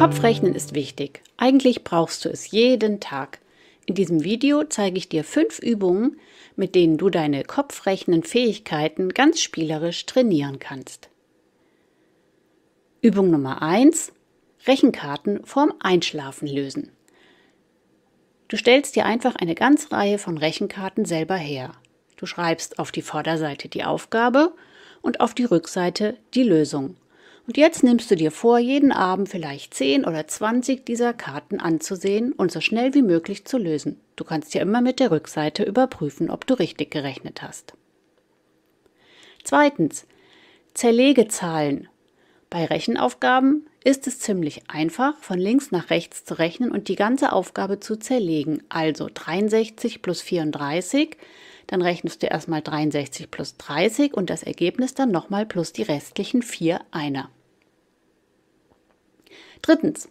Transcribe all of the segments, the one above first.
Kopfrechnen ist wichtig. Eigentlich brauchst du es jeden Tag. In diesem Video zeige ich dir fünf Übungen, mit denen du deine kopfrechnen Fähigkeiten ganz spielerisch trainieren kannst. Übung Nummer 1. Rechenkarten vorm Einschlafen lösen. Du stellst dir einfach eine ganze Reihe von Rechenkarten selber her. Du schreibst auf die Vorderseite die Aufgabe und auf die Rückseite die Lösung. Und jetzt nimmst du dir vor, jeden Abend vielleicht 10 oder 20 dieser Karten anzusehen und so schnell wie möglich zu lösen. Du kannst ja immer mit der Rückseite überprüfen, ob du richtig gerechnet hast. Zweitens. Zerlege Zahlen. Bei Rechenaufgaben ist es ziemlich einfach, von links nach rechts zu rechnen und die ganze Aufgabe zu zerlegen. Also 63 plus 34, dann rechnest du erstmal 63 plus 30 und das Ergebnis dann nochmal plus die restlichen vier Einer. Drittens.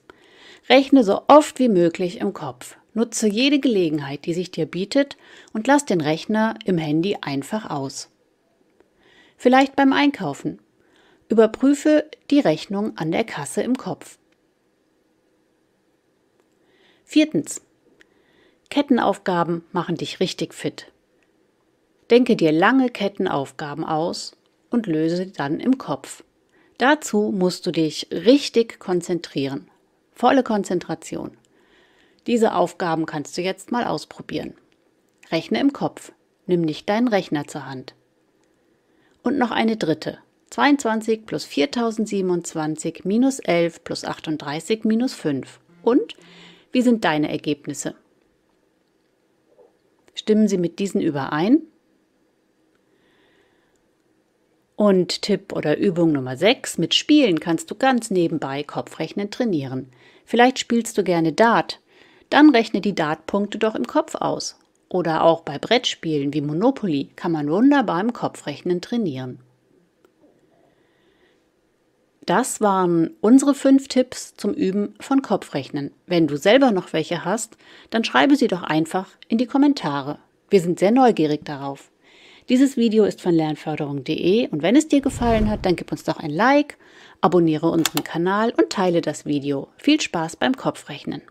Rechne so oft wie möglich im Kopf. Nutze jede Gelegenheit, die sich dir bietet und lass den Rechner im Handy einfach aus. Vielleicht beim Einkaufen. Überprüfe die Rechnung an der Kasse im Kopf. Viertens. Kettenaufgaben machen dich richtig fit. Denke dir lange Kettenaufgaben aus und löse sie dann im Kopf. Dazu musst du dich richtig konzentrieren. Volle Konzentration. Diese Aufgaben kannst du jetzt mal ausprobieren. Rechne im Kopf. Nimm nicht deinen Rechner zur Hand. Und noch eine dritte. 22 plus 4027 minus 11 plus 38 minus 5. Und wie sind deine Ergebnisse? Stimmen sie mit diesen überein? Und Tipp oder Übung Nummer 6, mit Spielen kannst du ganz nebenbei Kopfrechnen trainieren. Vielleicht spielst du gerne Dart, dann rechne die Dartpunkte doch im Kopf aus. Oder auch bei Brettspielen wie Monopoly kann man wunderbar im Kopfrechnen trainieren. Das waren unsere fünf Tipps zum Üben von Kopfrechnen. Wenn du selber noch welche hast, dann schreibe sie doch einfach in die Kommentare. Wir sind sehr neugierig darauf. Dieses Video ist von lernförderung.de und wenn es dir gefallen hat, dann gib uns doch ein Like, abonniere unseren Kanal und teile das Video. Viel Spaß beim Kopfrechnen!